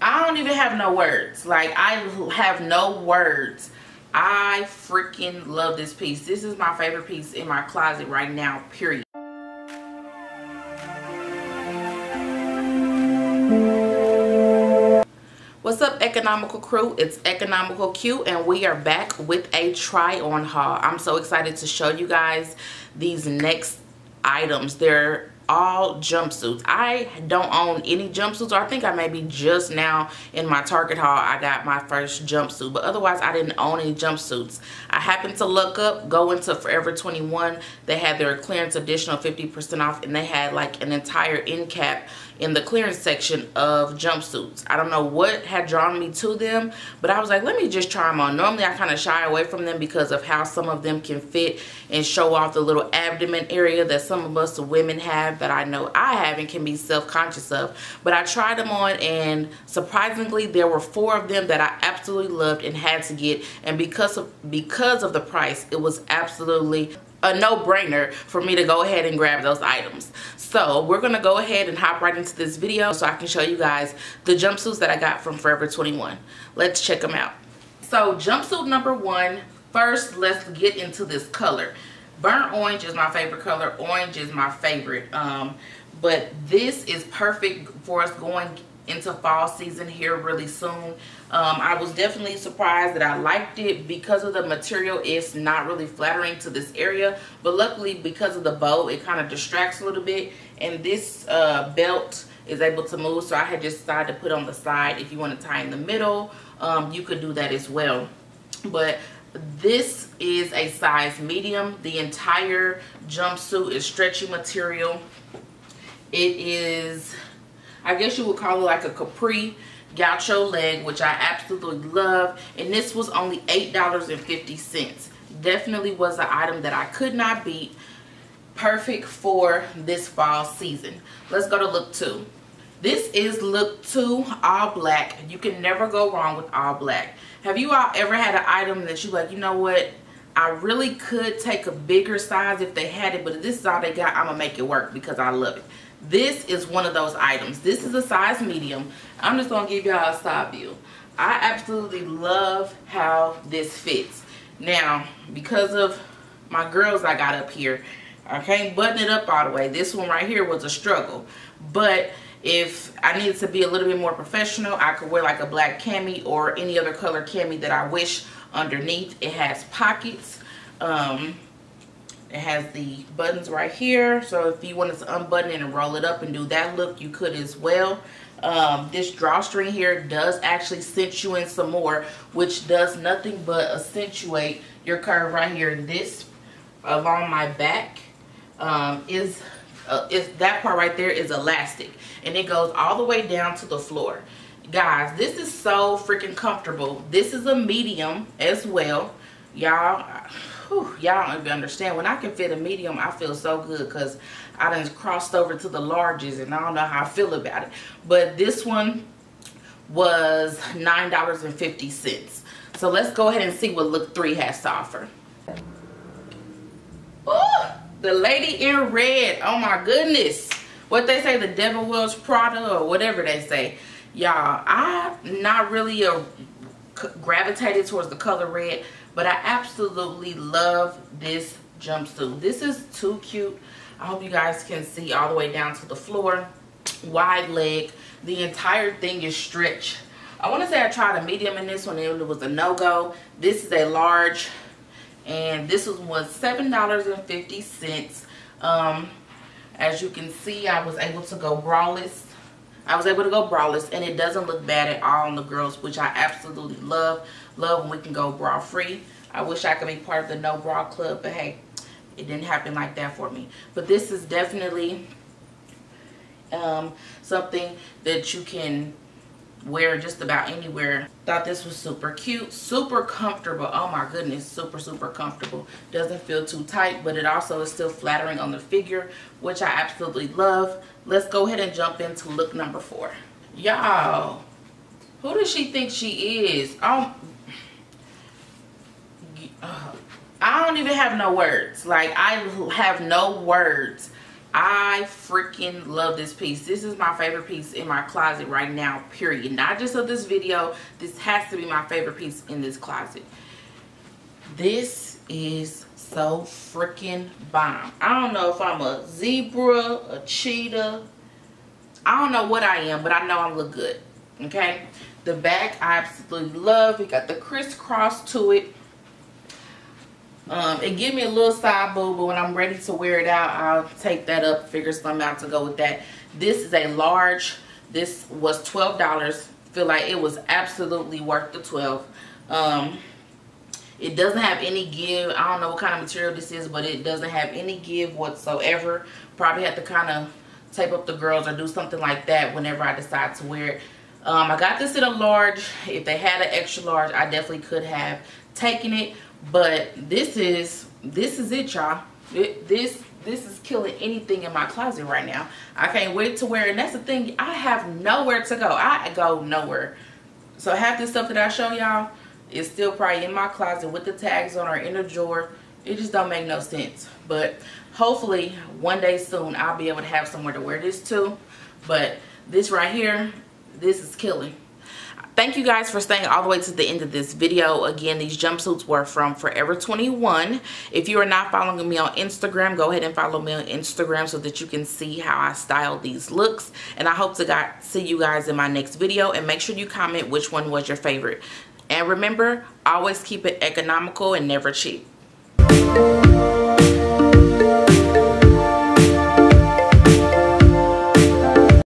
I don't even have no words. Like, I have no words. I freaking love this piece. This is my favorite piece in my closet right now, period. What's up, Economical Crew? It's Economical Q, and we are back with a try-on haul. I'm so excited to show you guys these next items. They're all jumpsuits. I don't own any jumpsuits. or I think I maybe just now in my Target haul I got my first jumpsuit. But otherwise I didn't own any jumpsuits. I happened to look up, go into Forever 21. They had their clearance additional 50% off and they had like an entire end cap in the clearance section of jumpsuits. I don't know what had drawn me to them, but I was like, let me just try them on. Normally I kind of shy away from them because of how some of them can fit and show off the little abdomen area that some of us women have that I know I have and can be self-conscious of. But I tried them on and surprisingly there were four of them that I absolutely loved and had to get and because of because of the price it was absolutely a no-brainer for me to go ahead and grab those items. So we're going to go ahead and hop right into this video so I can show you guys the jumpsuits that I got from Forever 21. Let's check them out. So jumpsuit number one, first let's get into this color. Burnt orange is my favorite color. Orange is my favorite. Um, but this is perfect for us going into fall season here really soon. Um, I was definitely surprised that I liked it because of the material. It's not really flattering to this area, but luckily because of the bow, it kind of distracts a little bit. And this uh, belt is able to move, so I had just decided to put on the side. If you want to tie in the middle, um, you could do that as well. But this is a size medium. The entire jumpsuit is stretchy material. It is I guess you would call it like a capri gaucho leg, which I absolutely love. And this was only $8.50. Definitely was an item that I could not beat. Perfect for this fall season. Let's go to look two. This is look two, all black. You can never go wrong with all black. Have you all ever had an item that you like, you know what? I really could take a bigger size if they had it, but if this is all they got, I'm going to make it work because I love it. This is one of those items. This is a size medium. I'm just going to give y'all a side view. I absolutely love how this fits. Now, because of my girls I got up here, I can't button it up all the way. This one right here was a struggle. But if I needed to be a little bit more professional, I could wear like a black cami or any other color cami that I wish underneath. It has pockets. Um, it has the buttons right here. So if you wanted to unbutton it and roll it up and do that look, you could as well. Um, this drawstring here does actually cinch you in some more, which does nothing but accentuate your curve right here. This along my back um, is, uh, that part right there is elastic and it goes all the way down to the floor. Guys, this is so freaking comfortable. This is a medium as well. Y'all, y'all don't even understand. When I can fit a medium, I feel so good because I done crossed over to the larges and I don't know how I feel about it. But this one was $9.50. So let's go ahead and see what look three has to offer. The lady in red. Oh my goodness. What they say, the devil wears Prada or whatever they say. Y'all, I'm not really a gravitated towards the color red but I absolutely love this jumpsuit. This is too cute. I hope you guys can see all the way down to the floor. Wide leg. The entire thing is stretch. I want to say I tried a medium in this one and it was a no-go. This is a large and this one was $7.50. Um, as you can see, I was able to go braless. I was able to go braless and it doesn't look bad at all on the girls, which I absolutely love love when we can go bra free. I wish I could be part of the no bra club, but hey, it didn't happen like that for me. But this is definitely um, something that you can wear just about anywhere. Thought this was super cute, super comfortable. Oh my goodness, super, super comfortable. Doesn't feel too tight, but it also is still flattering on the figure, which I absolutely love. Let's go ahead and jump into look number four. Y'all, who does she think she is? Oh, I don't even have no words. Like, I have no words. I freaking love this piece. This is my favorite piece in my closet right now, period. Not just of this video. This has to be my favorite piece in this closet. This is so freaking bomb. I don't know if I'm a zebra, a cheetah. I don't know what I am, but I know I look good. Okay? The back I absolutely love. It got the crisscross to it. Um, it give me a little side boob, but when I'm ready to wear it out, I'll take that up, figure something out to go with that. This is a large. This was $12. Feel like it was absolutely worth the 12 um, It doesn't have any give. I don't know what kind of material this is, but it doesn't have any give whatsoever. Probably have to kind of tape up the girls or do something like that whenever I decide to wear it. Um, I got this in a large. If they had an extra large, I definitely could have taken it but this is this is it y'all. This this is killing anything in my closet right now. I can't wait to wear it. And that's the thing i have nowhere to go. I go nowhere. So half the stuff that i show y'all is still probably in my closet with the tags on or in a drawer. It just don't make no sense. But hopefully one day soon i'll be able to have somewhere to wear this to. But this right here this is killing Thank you guys for staying all the way to the end of this video. Again, these jumpsuits were from Forever 21. If you are not following me on Instagram, go ahead and follow me on Instagram so that you can see how I style these looks. And I hope to see you guys in my next video. And make sure you comment which one was your favorite. And remember, always keep it economical and never cheap.